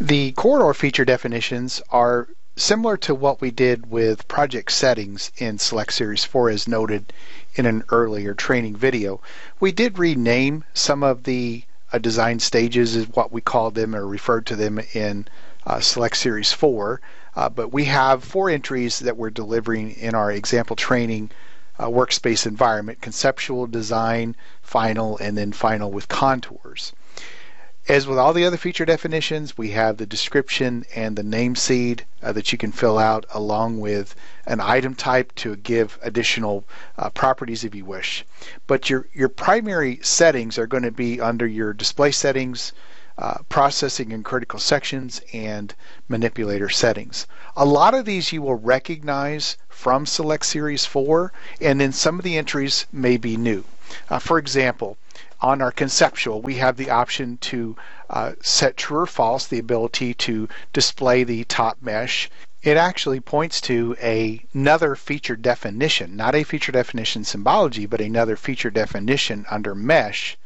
The corridor feature definitions are similar to what we did with project settings in Select Series 4 as noted in an earlier training video. We did rename some of the uh, design stages is what we called them or referred to them in uh, Select Series 4, uh, but we have four entries that we're delivering in our example training uh, workspace environment, conceptual design, final, and then final with contours. As with all the other feature definitions, we have the description and the name seed uh, that you can fill out along with an item type to give additional uh, properties if you wish. But your, your primary settings are going to be under your display settings, uh, processing and critical sections, and manipulator settings. A lot of these you will recognize from Select Series 4, and then some of the entries may be new. Uh, for example, on our conceptual, we have the option to uh, set true or false, the ability to display the top mesh. It actually points to a, another feature definition, not a feature definition symbology, but another feature definition under mesh,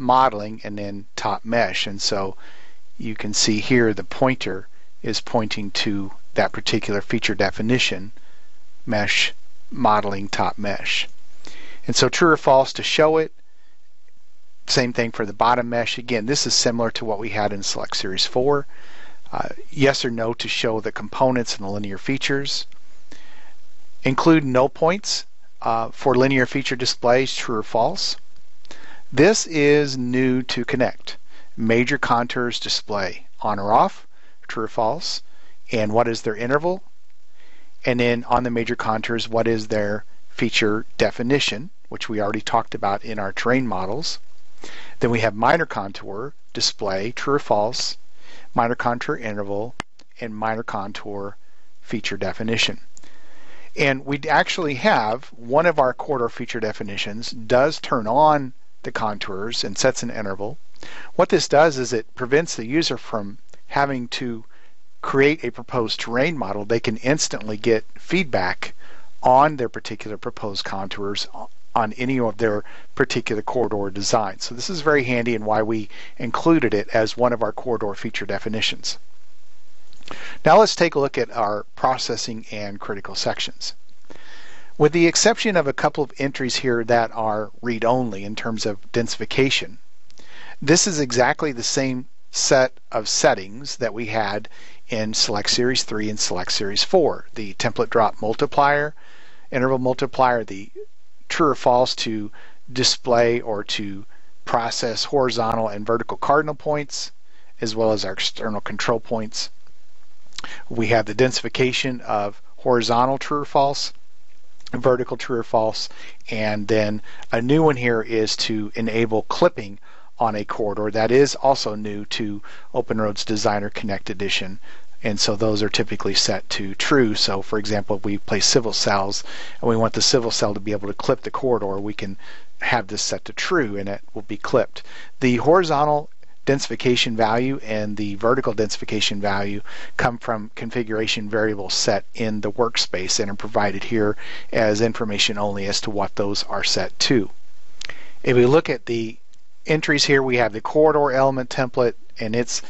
modeling, and then top mesh. And so you can see here the pointer is pointing to that particular feature definition, mesh, modeling, top mesh. And so true or false to show it, same thing for the bottom mesh. Again, this is similar to what we had in Select Series 4. Uh, yes or no to show the components and the linear features. Include no points uh, for linear feature displays, true or false. This is new to Connect. Major contours display on or off, true or false, and what is their interval. And then on the major contours, what is their feature definition, which we already talked about in our terrain models. Then we have minor contour, display, true or false, minor contour interval, and minor contour feature definition. And we actually have one of our corridor feature definitions does turn on the contours and sets an interval. What this does is it prevents the user from having to create a proposed terrain model. They can instantly get feedback on their particular proposed contours on any of their particular corridor designs. So this is very handy and why we included it as one of our corridor feature definitions. Now let's take a look at our processing and critical sections. With the exception of a couple of entries here that are read-only in terms of densification, this is exactly the same set of settings that we had in Select Series 3 and Select Series 4. The template drop multiplier, interval multiplier, the true or false to display or to process horizontal and vertical cardinal points, as well as our external control points. We have the densification of horizontal true or false, vertical true or false, and then a new one here is to enable clipping on a corridor. That is also new to OpenRoads Designer Connect Edition and so those are typically set to true. So for example, if we place civil cells and we want the civil cell to be able to clip the corridor, we can have this set to true and it will be clipped. The horizontal densification value and the vertical densification value come from configuration variables set in the workspace and are provided here as information only as to what those are set to. If we look at the entries here, we have the corridor element template and its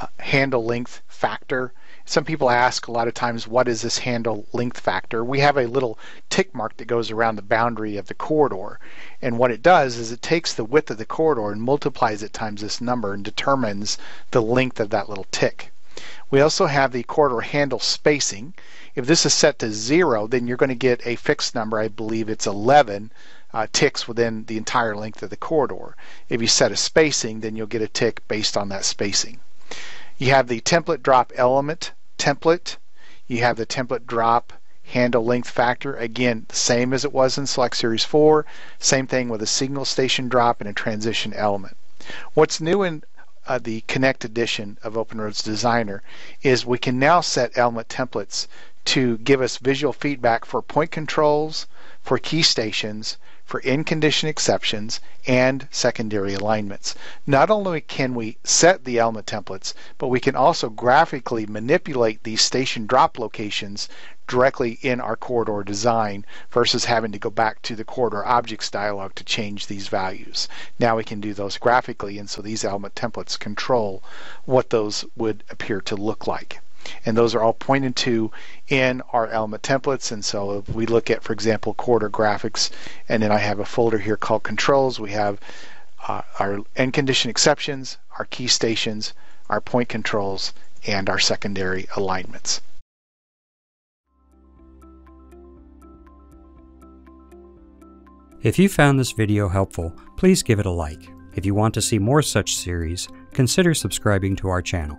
uh, handle length factor. Some people ask a lot of times, what is this handle length factor? We have a little tick mark that goes around the boundary of the corridor. And what it does is it takes the width of the corridor and multiplies it times this number and determines the length of that little tick. We also have the corridor handle spacing. If this is set to zero, then you're going to get a fixed number. I believe it's 11 uh, ticks within the entire length of the corridor. If you set a spacing, then you'll get a tick based on that spacing. You have the template drop element template. You have the template drop handle length factor. Again, the same as it was in Select Series 4. Same thing with a single station drop and a transition element. What's new in uh, the Connect edition of OpenRoads Designer is we can now set element templates to give us visual feedback for point controls, for key stations, for end-condition exceptions and secondary alignments. Not only can we set the element templates, but we can also graphically manipulate these station drop locations directly in our corridor design versus having to go back to the corridor objects dialog to change these values. Now we can do those graphically and so these element templates control what those would appear to look like. And those are all pointed to in our element templates. And so if we look at, for example, corridor graphics, and then I have a folder here called controls, we have uh, our end condition exceptions, our key stations, our point controls, and our secondary alignments. If you found this video helpful, please give it a like. If you want to see more such series, consider subscribing to our channel.